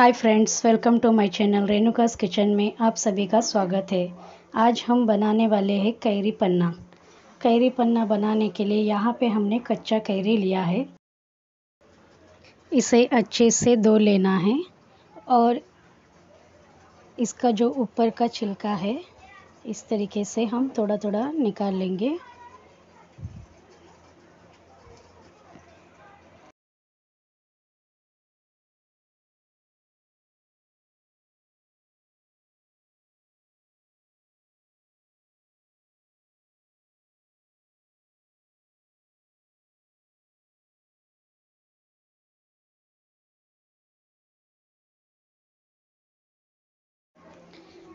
Hi friends welcome to my channel Renuka's kitchen में आप सभी का स्वागत है। आज हम बनाने वाले हैं कैरी पन्ना। कैरी पन्ना बनाने के लिए यहाँ पे हमने कच्चा कैरी लिया है। इसे अच्छे से धो लेना है और इसका जो ऊपर का छिलका है, इस तरीके से हम थोड़ा थोड़ा निकाल लेंगे।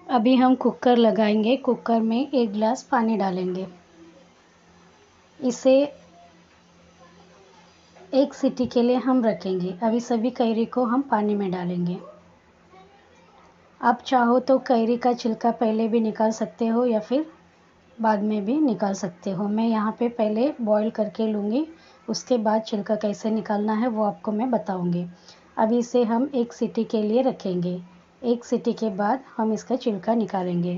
अभी हम कुकर लगाएँगे। कुकर में एक गिलास पानी डालेंगे। इसे एक सीटी के लिए हम रखेंगे। अभी सभी कैरी को हम पानी में डालेंगे। आप चाहो तो कैरी का छिलका पहले भी निकाल सकते हो या फिर बाद में भी निकाल सकते हो। मैं यहाँ पे पहले बॉईल करके लूँगी। उसके बाद छिलका कैसे निकालना है वो आपको मैं बताऊँगी। अभी इसे हम एक सीटी के लिए रखेंगे। एक सीटी के बाद हम इसका छिलका निकालेंगे।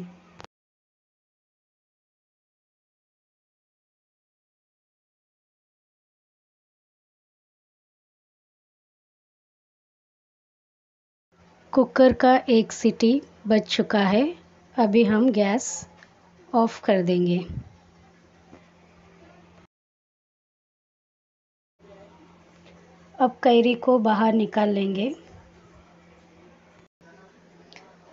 कुकर का एक सीटी बच चुका है। अभी हम गैस ऑफ़ कर देंगे। अब कैरी को बाहर निकाल लेंगे।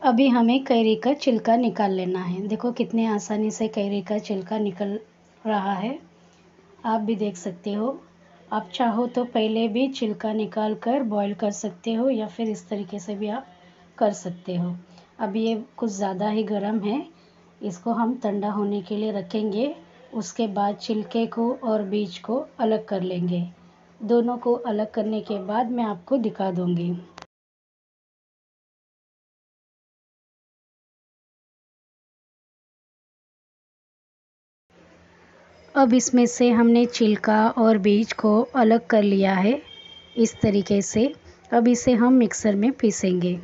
अभी हमें कैरी का छिलका निकाल लेना है। देखो कितने आसानी से कैरी का छिलका निकल रहा है। आप भी देख सकते हो। आप चाहो तो पहले भी छिलका निकाल कर बॉईल कर सकते हो या फिर इस तरीके से भी आप कर सकते हो। अब ये कुछ ज़्यादा ही गर्म है। इसको हम ठंडा होने के लिए रखेंगे। उसके बाद छिलके को और बीज को अलग कर लेंगे। दोनों को अलग करने के बाद मैं आपको दिखा दूँगी। अब इसमें से हमने छिलका और बीज को अलग कर लिया है, इस तरीके से। अब इसे हम मिक्सर में पीसेंगे।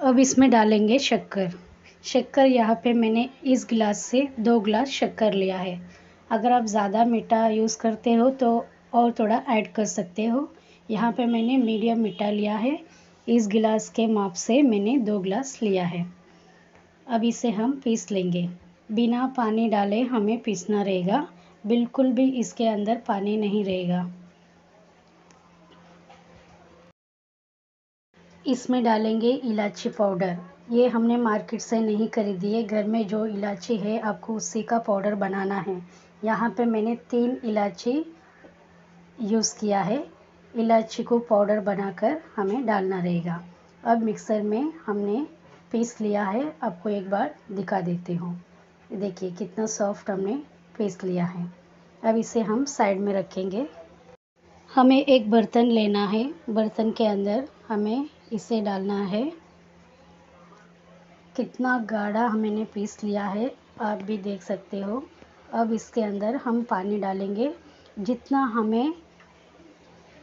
अब इसमें डालेंगे शक्कर। शक्कर यहाँ पे मैंने इस गिलास से दो गिलास शक्कर लिया है। अगर आप ज़्यादा मीठा यूज़ करते हो तो और थोड़ा ऐड कर सकते हो। यहाँ पे मैंने मीडियम मीठा लिया है। इस गिलास के माप से मैंने दो गिलास लिया है। अब इसे हम पीस लेंगे। बिना पानी डाले हमें पीसना रहेगा। बिल्कुल भी इसके अंदर पानी नहीं रहेगा। इसमें डालेंगे इलायची पाउडर। ये हमने मार्केट से नहीं खरीदी है। घर में जो इलायची है, आपको उसी का पाउडर बनाना है। यहाँ पे मैंने तीन इलायची यूज़ किया है। इलायची को पाउडर बनाकर हमें डालना रहेगा। अब मिक्सर में हमने पीस लिया है। आपको एक बार दिखा देती हूँ। देखिए कितना सॉफ्ट हमने पीस लिया है। अब इसे हम साइड में रखेंगे। हमें एक बर्तन लेना है। बर्तन के अंदर हमें इसे डालना है। कितना गाढ़ा मैंने पीस लिया है, आप भी देख सकते हो। अब इसके अंदर हम पानी डालेंगे। जितना हमें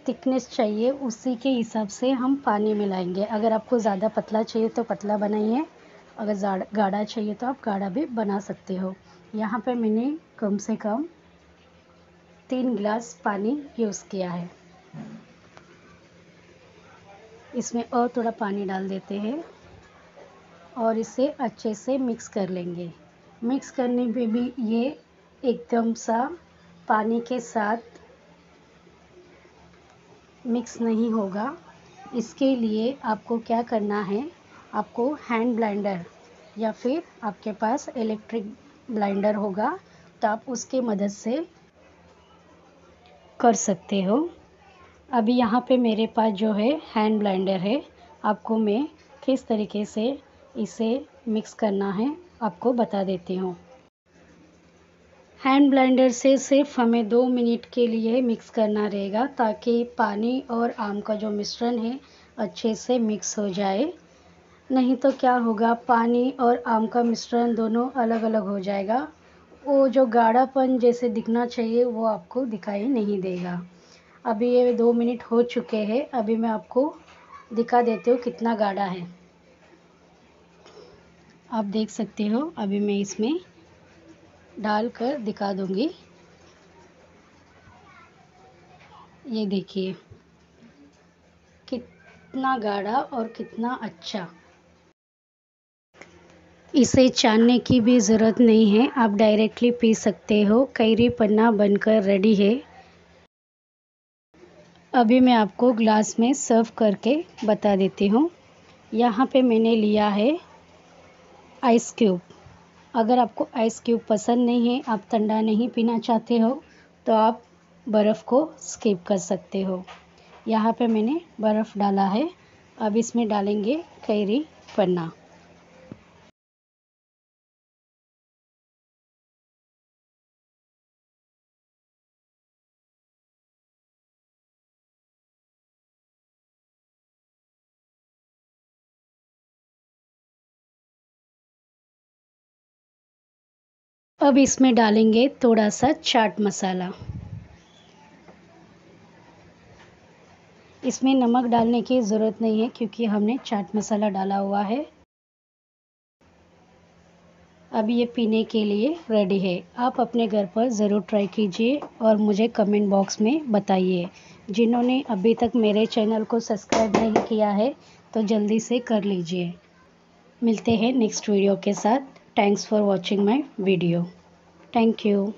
थिकनेस चाहिए, उसी के हिसाब से हम पानी मिलाएँगे। अगर आपको ज़्यादा पतला चाहिए तो पतला बनाइए। अगर गाढ़ा चाहिए तो आप गाढ़ा भी बना सकते हो। यहाँ पे मैंने कम से कम तीन गिलास पानी यूज़ किया है। इसमें और थोड़ा पानी डाल देते हैं और इसे अच्छे से मिक्स कर लेंगे। मिक्स करने पे भी ये एकदम सा पानी के साथ मिक्स नहीं होगा। इसके लिए आपको क्या करना है, आपको हैंड ब्लेंडर या फिर आपके पास इलेक्ट्रिक ब्लेंडर होगा तो आप उसके मदद से कर सकते हो। अभी यहाँ पे मेरे पास जो है हैंड ब्लेंडर है। आपको मैं किस तरीके से इसे मिक्स करना है, आपको बता देती हूँ। हैंड ब्लेंडर से सिर्फ़ हमें दो मिनट के लिए मिक्स करना रहेगा ताकि पानी और आम का जो मिश्रण है, अच्छे से मिक्स हो जाए। नहीं तो क्या होगा, पानी और आम का मिश्रण दोनों अलग अलग हो जाएगा। वो जो गाढ़ापन जैसे दिखना चाहिए, वो आपको दिखाई नहीं देगा। अभी ये दो मिनट हो चुके हैं। अभी मैं आपको दिखा देती हूँ कितना गाढ़ा है। आप देख सकते हो, अभी मैं इसमें डाल कर दिखा दूँगी। ये देखिए, कितना गाढ़ा और कितना अच्छा। इसे छानने की भी ज़रूरत नहीं है। आप डायरेक्टली पी सकते हो। कैरी पन्ना बनकर रेडी है। अभी मैं आपको ग्लास में सर्व करके बता देती हूँ। यहाँ पे मैंने लिया है आइस क्यूब अगर आपको आइस क्यूब पसंद नहीं है, आप ठंडा नहीं पीना चाहते हो तो आप बर्फ़ को स्किप कर सकते हो। यहाँ पे मैंने बर्फ़ डाला है। अब इसमें डालेंगे कैरी पन्ना। अब इसमें डालेंगे थोड़ा सा चाट मसाला। इसमें नमक डालने की ज़रूरत नहीं है क्योंकि हमने चाट मसाला डाला हुआ है। अब ये पीने के लिए रेडी है। आप अपने घर पर ज़रूर ट्राई कीजिए और मुझे कमेंट बॉक्स में बताइए। जिन्होंने अभी तक मेरे चैनल को सब्सक्राइब नहीं किया है तो जल्दी से कर लीजिए। मिलते हैं नेक्स्ट वीडियो के साथ। Thanks for watching my video thank you